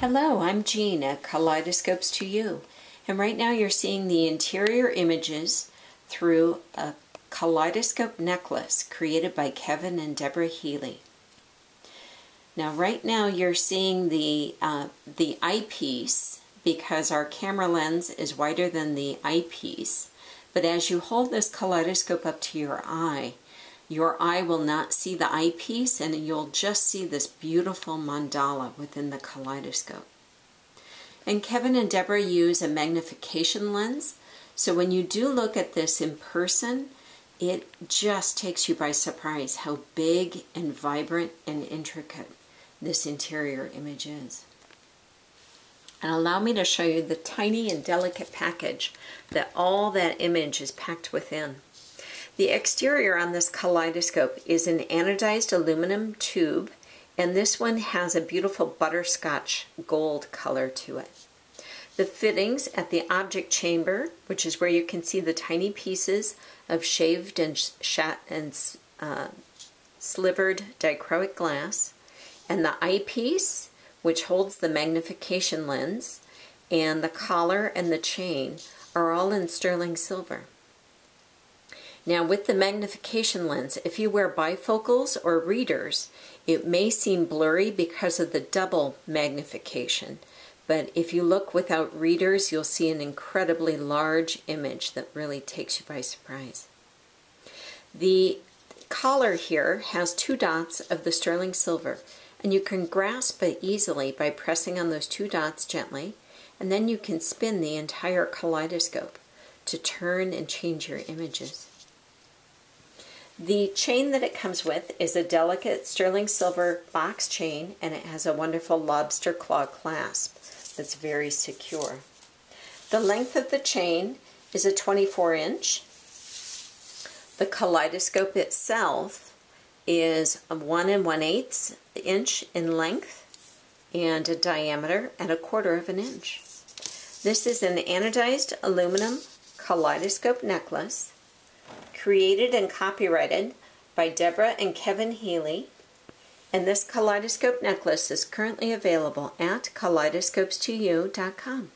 Hello, I'm Jean at Kaleidoscopes to You, and right now you're seeing the interior images through a kaleidoscope necklace created by Kevin and Deborah Healy. Now right now you're seeing the, uh, the eyepiece because our camera lens is wider than the eyepiece, but as you hold this kaleidoscope up to your eye, your eye will not see the eyepiece and you'll just see this beautiful mandala within the kaleidoscope. And Kevin and Deborah use a magnification lens, so when you do look at this in person, it just takes you by surprise how big and vibrant and intricate this interior image is. And allow me to show you the tiny and delicate package that all that image is packed within. The exterior on this kaleidoscope is an anodized aluminum tube and this one has a beautiful butterscotch gold color to it. The fittings at the object chamber, which is where you can see the tiny pieces of shaved and, shat and uh, slivered dichroic glass, and the eyepiece, which holds the magnification lens, and the collar and the chain are all in sterling silver. Now with the magnification lens, if you wear bifocals or readers, it may seem blurry because of the double magnification. But if you look without readers, you'll see an incredibly large image that really takes you by surprise. The collar here has two dots of the sterling silver, and you can grasp it easily by pressing on those two dots gently, and then you can spin the entire kaleidoscope to turn and change your images. The chain that it comes with is a delicate sterling silver box chain and it has a wonderful lobster claw clasp that's very secure. The length of the chain is a 24 inch. The kaleidoscope itself is a 1 and 1 8 inch in length and a diameter and a quarter of an inch. This is an anodized aluminum kaleidoscope necklace created and copyrighted by Deborah and Kevin Healy. And this kaleidoscope necklace is currently available at kaleidoscopes2you.com.